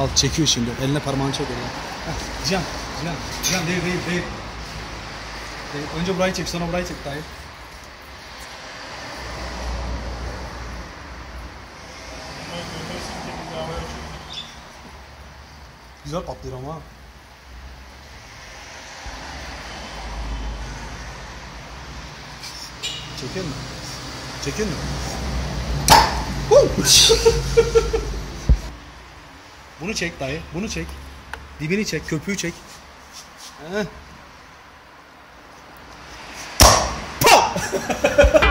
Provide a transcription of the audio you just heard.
Al çekiyor şimdi. Eline parmağını çek oradan. Heh, Cihan. Cihan. Cihan değil değil değil. Değil. Önce burayı çek sonra burayı çek dayı. Güzel patlıyor ama. ha. Çekiyor mu? Çekiyor mu? Bunu çek dayı. Bunu çek. Dibini çek. Köpüğü çek. Heh.